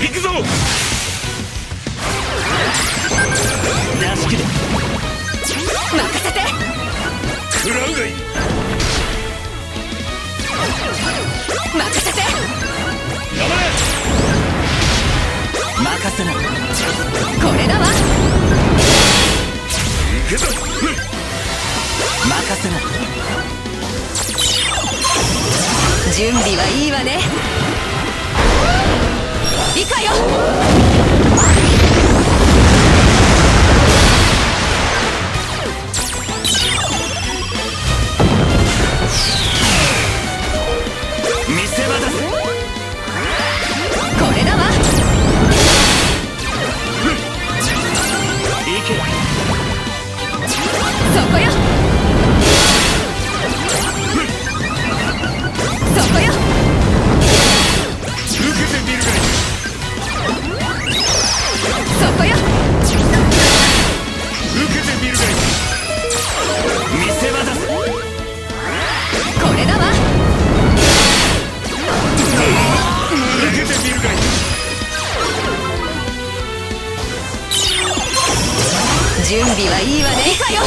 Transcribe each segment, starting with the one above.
行くぞ！出し切れ。任せて。食らうがいい。任せて。頑張れ！任せなこれだわ。行けぞ！ふん任せな準備はいいわね見せ準備はいいわね。いかよ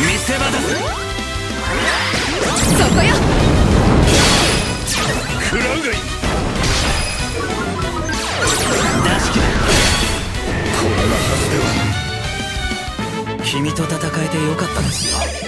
見せ場だぜ。そこよ。食らうがいい。出し切れ。こんなはずでは君と戦えてよかったですよ